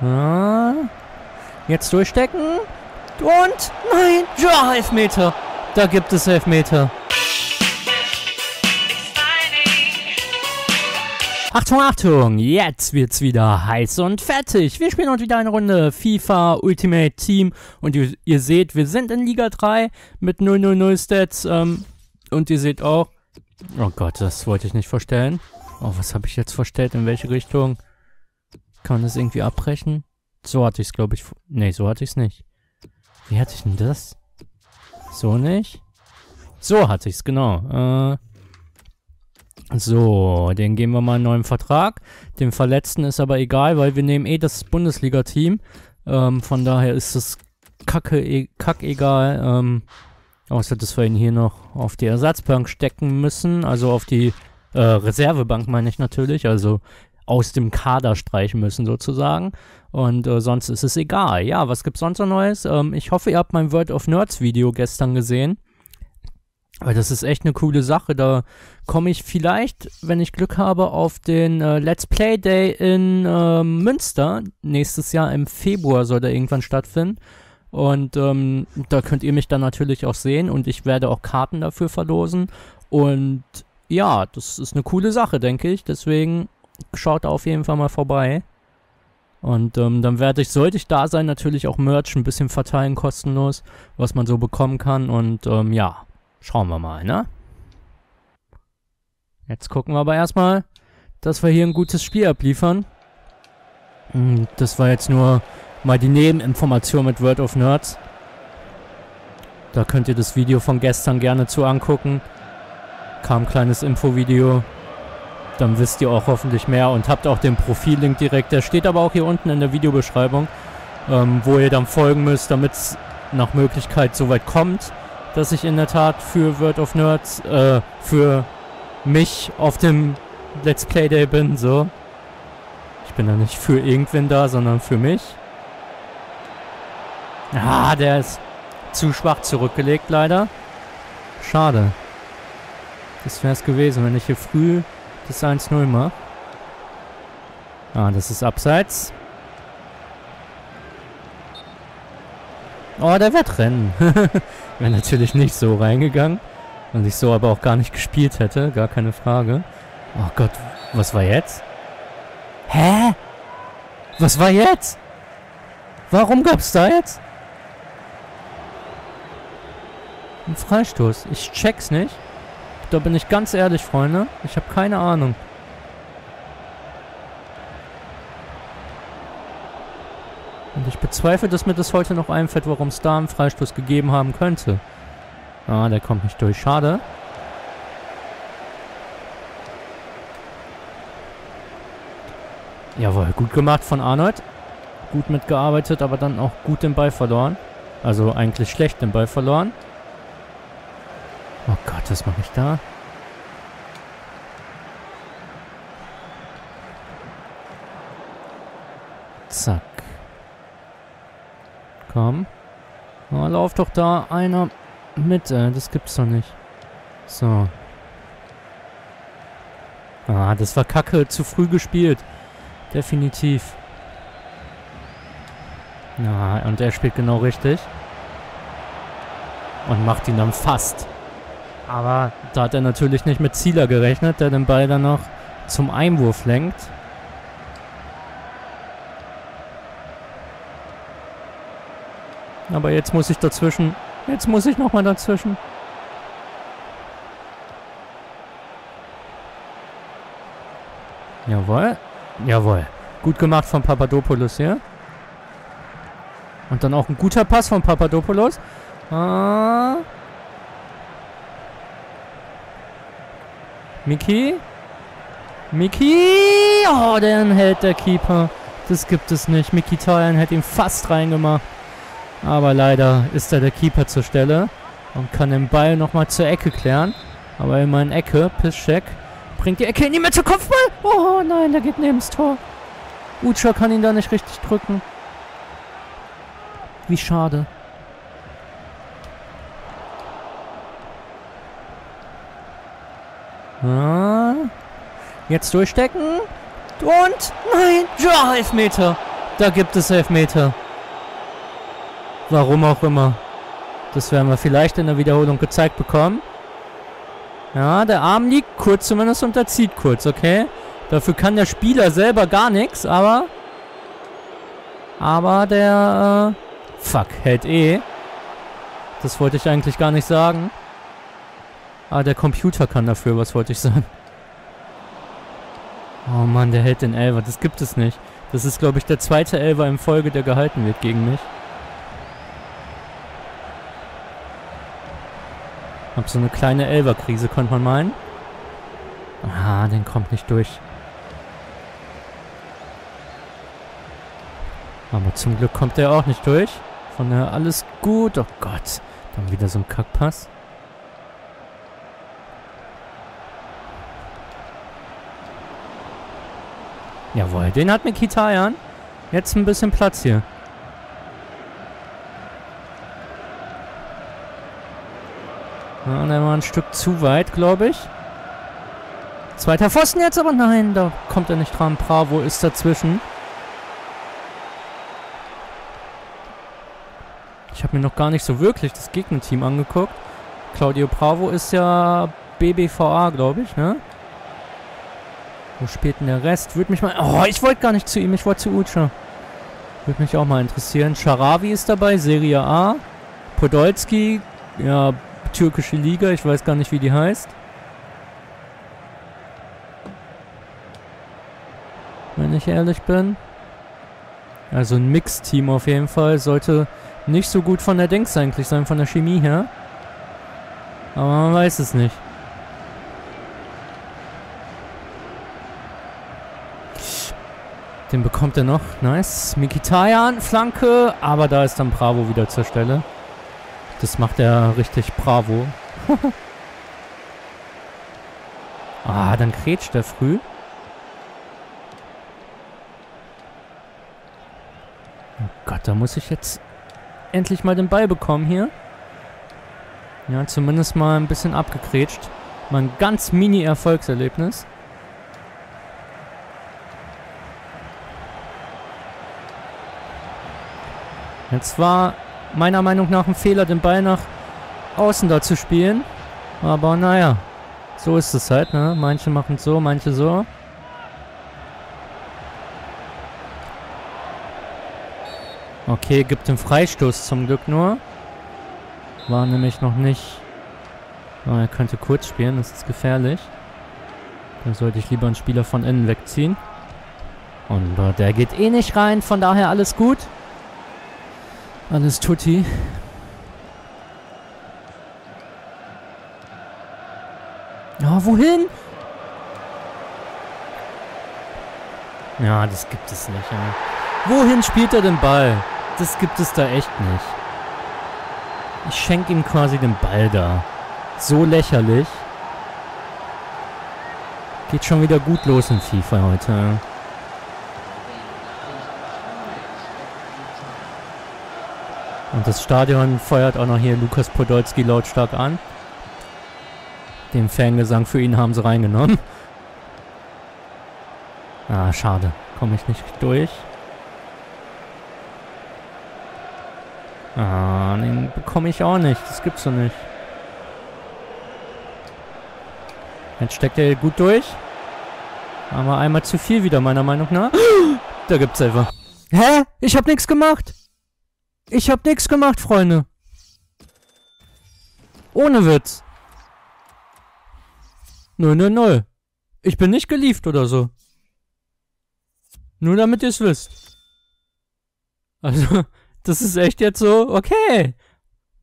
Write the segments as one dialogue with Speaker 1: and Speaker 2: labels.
Speaker 1: Ah, jetzt durchstecken. Und nein, ja, Elfmeter. Da gibt es Elfmeter. Achtung, Achtung, jetzt wird's wieder heiß und fertig. Wir spielen heute wieder eine Runde FIFA Ultimate Team und ihr, ihr seht, wir sind in Liga 3 mit 000 Stats ähm, und ihr seht auch, oh Gott, das wollte ich nicht vorstellen. Oh, was habe ich jetzt vorstellt, in welche Richtung? Kann man das irgendwie abbrechen? So hatte ich es, glaube ich. Nee, so hatte ich es nicht. Wie hatte ich denn das? So nicht? So hatte ich es, genau. Äh, so, den geben wir mal einen neuen Vertrag. Dem Verletzten ist aber egal, weil wir nehmen eh das Bundesliga-Team. Ähm, von daher ist es kacke, e kack egal. Ähm, außer, dass wir ihn hier noch auf die Ersatzbank stecken müssen. Also auf die äh, Reservebank meine ich natürlich. Also aus dem Kader streichen müssen sozusagen. Und äh, sonst ist es egal. Ja, was gibt's sonst noch Neues? Ähm, ich hoffe, ihr habt mein World of Nerds Video gestern gesehen. Weil das ist echt eine coole Sache. Da komme ich vielleicht, wenn ich Glück habe, auf den äh, Let's Play Day in äh, Münster. Nächstes Jahr im Februar soll der irgendwann stattfinden. Und ähm, da könnt ihr mich dann natürlich auch sehen und ich werde auch Karten dafür verlosen. Und ja, das ist eine coole Sache, denke ich. Deswegen schaut auf jeden Fall mal vorbei. Und ähm, dann werde ich, sollte ich da sein, natürlich auch Merch ein bisschen verteilen, kostenlos, was man so bekommen kann. Und ähm, ja, schauen wir mal, ne? Jetzt gucken wir aber erstmal, dass wir hier ein gutes Spiel abliefern. Und das war jetzt nur mal die Nebeninformation mit World of Nerds. Da könnt ihr das Video von gestern gerne zu angucken. Kam ein kleines Infovideo. Dann wisst ihr auch hoffentlich mehr und habt auch den Profillink direkt. Der steht aber auch hier unten in der Videobeschreibung, ähm, wo ihr dann folgen müsst, damit es nach Möglichkeit soweit kommt, dass ich in der Tat für World of Nerds, äh, für mich auf dem Let's Play Day bin, so. Ich bin da nicht für irgendwen da, sondern für mich. Ah, der ist zu schwach zurückgelegt, leider. Schade. Das wäre es gewesen, wenn ich hier früh das 1-0 mache. Ah, das ist abseits. Oh, der wird rennen. wäre natürlich nicht so reingegangen. Und ich so aber auch gar nicht gespielt hätte. Gar keine Frage. Oh Gott, was war jetzt? Hä? Was war jetzt? Warum gab's da jetzt? Ein Freistoß. Ich check's nicht. Da bin ich ganz ehrlich, Freunde. Ich habe keine Ahnung. Und ich bezweifle, dass mir das heute noch einfällt, warum es da einen Freistoß gegeben haben könnte. Ah, der kommt nicht durch. Schade. Jawohl, gut gemacht von Arnold. Gut mitgearbeitet, aber dann auch gut den Ball verloren. Also eigentlich schlecht den Ball verloren. Gott, was mache ich da? Zack. Komm. Oh, lauf doch da einer mit. Äh, das gibt's doch nicht. So. Ah, das war kacke. Zu früh gespielt. Definitiv. Ja, und er spielt genau richtig. Und macht ihn dann fast. Aber da hat er natürlich nicht mit Zieler gerechnet, der den Ball dann noch zum Einwurf lenkt. Aber jetzt muss ich dazwischen. Jetzt muss ich nochmal dazwischen. Jawohl. Jawohl. Gut gemacht von Papadopoulos hier. Und dann auch ein guter Pass von Papadopoulos. Ah. Miki? Miki! Oh, den hält der Keeper. Das gibt es nicht. Miki Teuern hätte ihn fast reingemacht. Aber leider ist da der Keeper zur Stelle und kann den Ball nochmal zur Ecke klären. Aber immer in Ecke. Piszczek bringt die Ecke in die Mitte. Kopfball! Oh nein, der geht neben das Tor. Ucha kann ihn da nicht richtig drücken. Wie schade. Jetzt durchstecken. Und nein, ja, Elfmeter. Da gibt es Elfmeter. Warum auch immer. Das werden wir vielleicht in der Wiederholung gezeigt bekommen. Ja, der Arm liegt kurz zumindest und er zieht kurz, okay? Dafür kann der Spieler selber gar nichts, aber... Aber der... Äh, fuck, hält eh. Das wollte ich eigentlich gar nicht sagen. Ah, der Computer kann dafür, was wollte ich sagen. Oh Mann, der hält den Elver. Das gibt es nicht. Das ist, glaube ich, der zweite Elver in Folge, der gehalten wird gegen mich. Hab so eine kleine Elver-Krise, könnte man meinen. Ah, den kommt nicht durch. Aber zum Glück kommt der auch nicht durch. Von daher alles gut. Oh Gott. Dann wieder so ein Kackpass. Jawohl, den hat Mikitarian. Jetzt ein bisschen Platz hier. Ja, der war ein Stück zu weit, glaube ich. Zweiter Pfosten jetzt, aber nein, da kommt er nicht dran. Bravo ist dazwischen. Ich habe mir noch gar nicht so wirklich das Gegnerteam angeguckt. Claudio Bravo ist ja BBVA, glaube ich, ne? Wo spielt denn der Rest? Würde mich mal... Oh, ich wollte gar nicht zu ihm. Ich wollte zu Ucha. Würde mich auch mal interessieren. Sharawi ist dabei, Serie A. Podolski, ja, türkische Liga. Ich weiß gar nicht, wie die heißt. Wenn ich ehrlich bin. Also ein Mix-Team auf jeden Fall. Sollte nicht so gut von der Dings eigentlich sein, von der Chemie her. Aber man weiß es nicht. Den bekommt er noch. Nice. Mikitayan, Flanke. Aber da ist dann Bravo wieder zur Stelle. Das macht er richtig Bravo. ah, dann kretscht er früh. Oh Gott, da muss ich jetzt endlich mal den Ball bekommen hier. Ja, zumindest mal ein bisschen abgekrätscht. Mal ein ganz mini-Erfolgserlebnis. Jetzt war meiner Meinung nach ein Fehler, den Ball nach außen da zu spielen. Aber naja, so ist es halt, ne? Manche machen so, manche so. Okay, gibt den Freistoß zum Glück nur. War nämlich noch nicht... Oh, er könnte kurz spielen, das ist gefährlich. Da sollte ich lieber einen Spieler von innen wegziehen. Und äh, der geht eh nicht rein, von daher alles gut. Alles tutti. Ja, wohin? Ja, das gibt es nicht. Ja. Wohin spielt er den Ball? Das gibt es da echt nicht. Ich schenke ihm quasi den Ball da. So lächerlich. Geht schon wieder gut los in FIFA heute. Und das Stadion feuert auch noch hier Lukas Podolski lautstark an. Den Fangesang für ihn haben sie reingenommen. Ah, schade. Komme ich nicht durch. Ah, den bekomme ich auch nicht. Das gibt's doch nicht. Jetzt steckt er gut durch. Aber einmal zu viel wieder, meiner Meinung nach. Da gibt's einfach. Hä? Ich hab nichts gemacht. Ich hab nichts gemacht, Freunde. Ohne Witz. 0, 0, 0. Ich bin nicht gelieft oder so. Nur damit ihr es wisst. Also, das ist echt jetzt so, okay.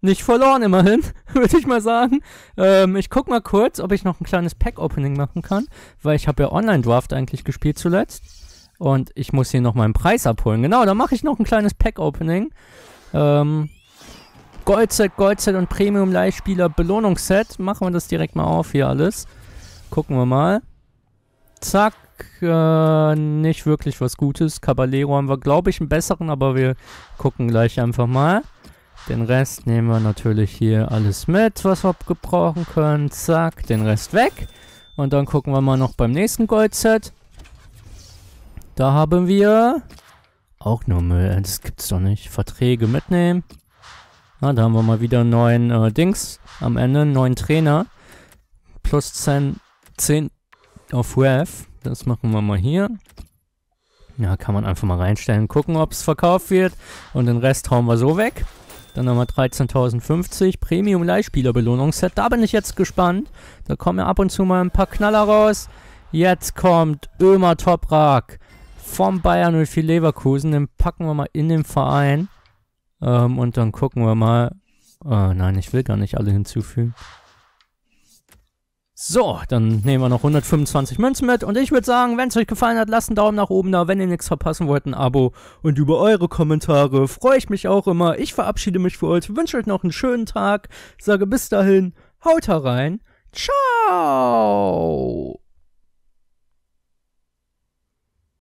Speaker 1: Nicht verloren immerhin, würde ich mal sagen. Ähm, ich guck mal kurz, ob ich noch ein kleines Pack-Opening machen kann, weil ich habe ja Online-Draft eigentlich gespielt zuletzt. Und ich muss hier noch meinen Preis abholen. Genau, da mache ich noch ein kleines Pack-Opening. Ähm, Goldset, Goldset und Premium-Leihspieler Belohnungsset. Machen wir das direkt mal auf hier alles. Gucken wir mal. Zack, äh, nicht wirklich was Gutes. Caballero haben wir, glaube ich, einen besseren, aber wir gucken gleich einfach mal. Den Rest nehmen wir natürlich hier alles mit, was wir gebrauchen können. Zack, den Rest weg. Und dann gucken wir mal noch beim nächsten Goldset. Da haben wir Auch nur Müll, äh, das gibt's doch nicht. Verträge mitnehmen. Na, da haben wir mal wieder einen neuen äh, Dings am Ende, einen neuen Trainer. Plus 10, 10 auf Rev. Das machen wir mal hier. Ja, kann man einfach mal reinstellen, gucken, ob es verkauft wird. Und den Rest hauen wir so weg. Dann haben wir 13.050 Premium Leihspielerbelohnungsset. Da bin ich jetzt gespannt. Da kommen ja ab und zu mal ein paar Knaller raus. Jetzt kommt Ömer Toprak vom Bayern 04 Leverkusen. Den packen wir mal in den Verein. Ähm, und dann gucken wir mal. Oh, nein, ich will gar nicht alle hinzufügen. So, dann nehmen wir noch 125 Münzen mit und ich würde sagen, wenn es euch gefallen hat, lasst einen Daumen nach oben da, wenn ihr nichts verpassen wollt, ein Abo und über eure Kommentare freue ich mich auch immer. Ich verabschiede mich für euch, wünsche euch noch einen schönen Tag, sage bis dahin, haut herein, ciao!